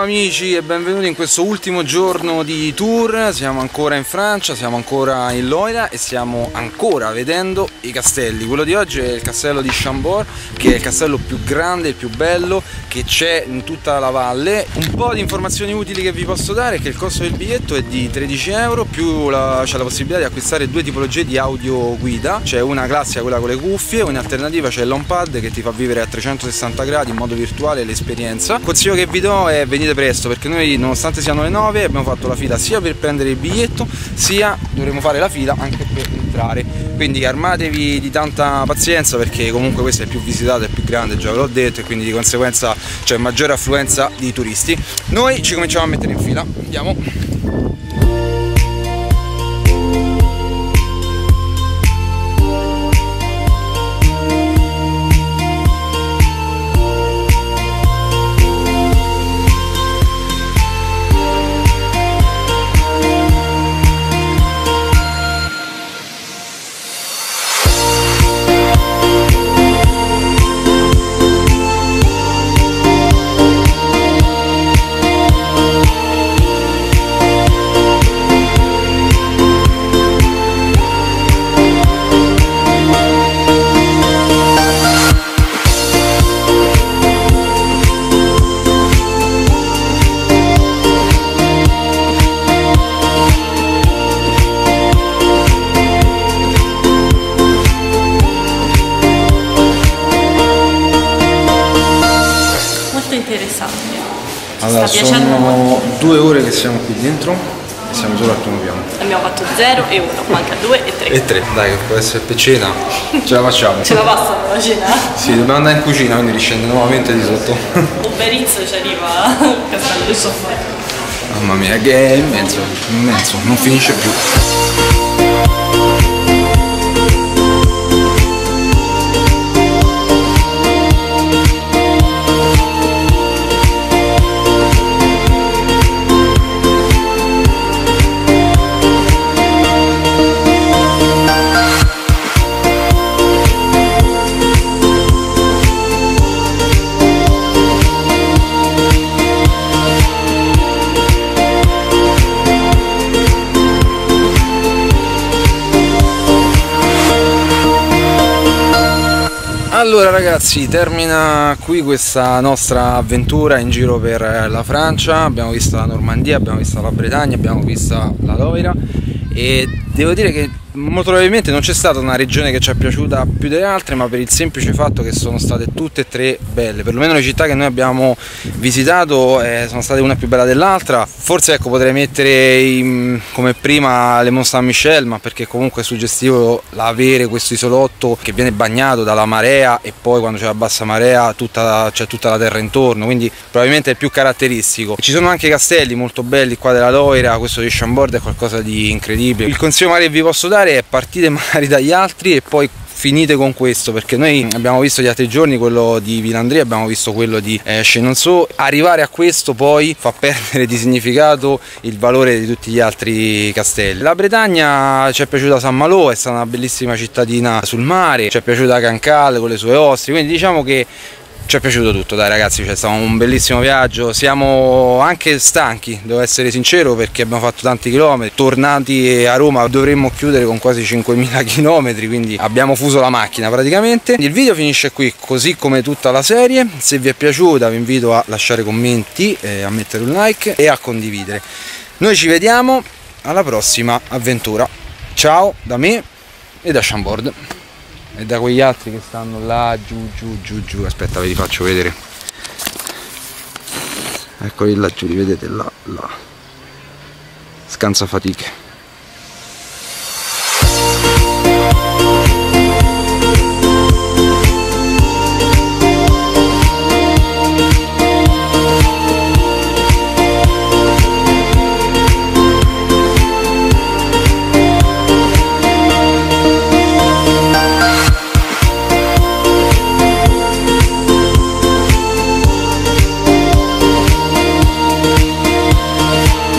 Amici e benvenuti in questo ultimo giorno di tour, siamo ancora in Francia, siamo ancora in Loira e stiamo ancora vedendo i castelli. Quello di oggi è il castello di Chambord, che è il castello più grande e più bello che c'è in tutta la valle. Un po' di informazioni utili che vi posso dare è che il costo del biglietto è di 13 euro, più c'è la possibilità di acquistare due tipologie di audio guida, c'è una classica, quella con le cuffie, o in alternativa c'è l'HomePad che ti fa vivere a 360 gradi in modo virtuale l'esperienza. Il consiglio che vi do è venire venite presto perché noi nonostante siano le 9 abbiamo fatto la fila sia per prendere il biglietto sia dovremo fare la fila anche per entrare. Quindi armatevi di tanta pazienza perché comunque questo è più visitato, il più grande, già ve l'ho detto e quindi di conseguenza c'è maggiore affluenza di turisti. Noi ci cominciamo a mettere in fila. Andiamo Allora, sono due ore che siamo qui dentro e siamo solo al primo piano. Abbiamo fatto 0 e 1, manca 2 e 3. E 3, dai, che può essere per cena. Ce la facciamo. Ce la passano la cena? Sì, dobbiamo andare in cucina, quindi riscende nuovamente di sotto. Uber Eats ci arriva al castello. Mamma mia, che è immenso, immenso, non finisce più. Allora ragazzi, termina qui questa nostra avventura in giro per la Francia, abbiamo visto la Normandia, abbiamo visto la Bretagna, abbiamo visto la Loira. E devo dire che molto probabilmente non c'è stata una regione che ci è piaciuta più delle altre ma per il semplice fatto che sono state tutte e tre belle. Perlomeno le città che noi abbiamo visitato eh, sono state una più bella dell'altra. Forse ecco potrei mettere in, come prima le Mont Saint Michel ma perché comunque è suggestivo avere questo isolotto che viene bagnato dalla marea e poi quando c'è la bassa marea c'è tutta la terra intorno. Quindi probabilmente è più caratteristico. Ci sono anche castelli molto belli qua della Loira questo di Chambord è qualcosa di incredibile. Il consiglio magari vi posso dare è partite magari dagli altri e poi finite con questo perché noi abbiamo visto gli altri giorni quello di Vilandria abbiamo visto quello di eh, Chenonceau arrivare a questo poi fa perdere di significato il valore di tutti gli altri castelli. La Bretagna ci è piaciuta San Malo è stata una bellissima cittadina sul mare ci è piaciuta Cancale con le sue ostri quindi diciamo che ci è piaciuto tutto, dai ragazzi, c'è stato un bellissimo viaggio, siamo anche stanchi, devo essere sincero, perché abbiamo fatto tanti chilometri, tornati a Roma dovremmo chiudere con quasi 5.000 chilometri, quindi abbiamo fuso la macchina praticamente. Il video finisce qui, così come tutta la serie, se vi è piaciuta vi invito a lasciare commenti, eh, a mettere un like e a condividere. Noi ci vediamo alla prossima avventura, ciao da me e da Chambord e da quegli altri che stanno là giù giù giù giù. Aspetta ve li faccio vedere. Eccoli là giù li vedete là là. Scansa fatiche